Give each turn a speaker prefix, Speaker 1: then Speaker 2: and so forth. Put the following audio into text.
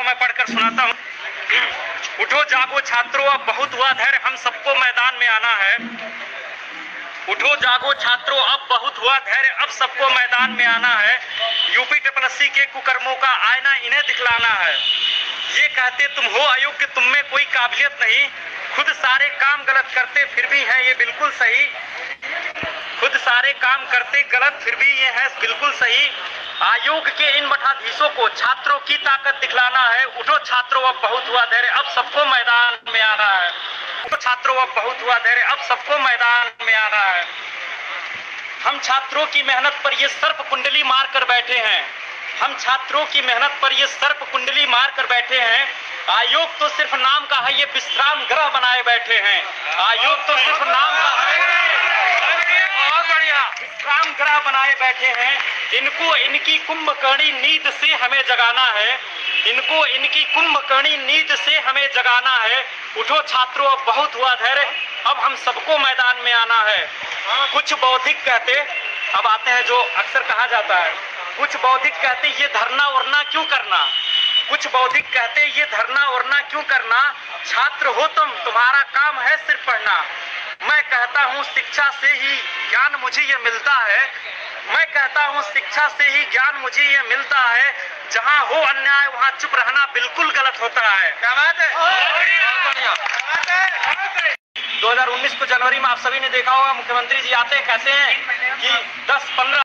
Speaker 1: आपको मैं पढ़कर सुनाता हूँ। उठो, जागो छात्रों, अब बहुत हुआ धैर्य, हम सबको मैदान में आना है। उठो, जागो छात्रों, अब बहुत हुआ धैर्य, अब सबको मैदान में आना है। यूपी ट्रिपल एस के कुकर्मों का आईना इन्हें दिखलाना है। ये कहते, तुम हो अयोग्य, तुम में कोई काबिलियत नहीं। खुद सारे काम गलत करते, फिर भी है, ये बिल्कुल सही। सारे काम करते गलत, फिर भी ये है बिल्कुल सही। आयोग के इन मठाधीशों को छात्रों की ताकत दिखलाना है। उठो छात्रों, अब बहुत हुआ धैर्य, अब सबको मैदान में आना है। उठो छात्रों, अब बहुत हुआ धैर्य, अब सबको मैदान में आना है। हम छात्रों की मेहनत पर ये सर्प कुंडली मार कर बैठे हैं। हम छात्रों की मेहनत पर ये सर्प कुंडली मार कर बैठे हैं। आयोग तो सिर्फ़ नाम का है, ये विश्राम ग्रह बनाए बैठे हैं। आयोग तो सिर्फ़ नाम का है। विश्राम ग्रह बनाए बैठे हैं। इनको इनकी कुंभकर्णी नींद से हमें जगाना है। इनको इनकी कुंभकर्णी नींद से हमें जगाना है। उठो छात्रों, अब बहुत हुआ धैर्य। अब हम सबको मैदान में आना है। कुछ बौद्धिक कहते, अब आते हैं जो अक्सर कहा जाता है। कुछ बौद्धिक कहते, ये धरना वरना क्यों करना? कुछ बौद्धिक कहते, ये धरना वरना क्यों करना? छात्र हो तुम, तुम्हारा काम है सिर्फ़ पढ़ना। मैं कहता हूँ शिक्षा से ही ज्ञान मुझे ये मिलता है। मैं कहता हूँ शिक्षा से ही ज्ञान मुझे ये मिलता है। जहाँ हो अन्याय वहाँ चुप रहना बिल्कुल गलत होता है। क्या बात है? 2019 को जनवरी में आप सभी ने देखा होगा मुख्यमंत्री जी आते हैं कहते हैं कि 10 15